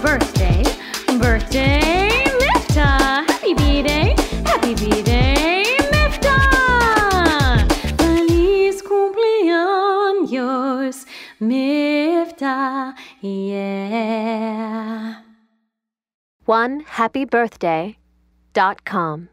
birthday, birthday, Miftah. Happy B-Day, happy B-Day, Miftah. Feliz cumpleaños, Miftah, yeah. One happy birthday dot com.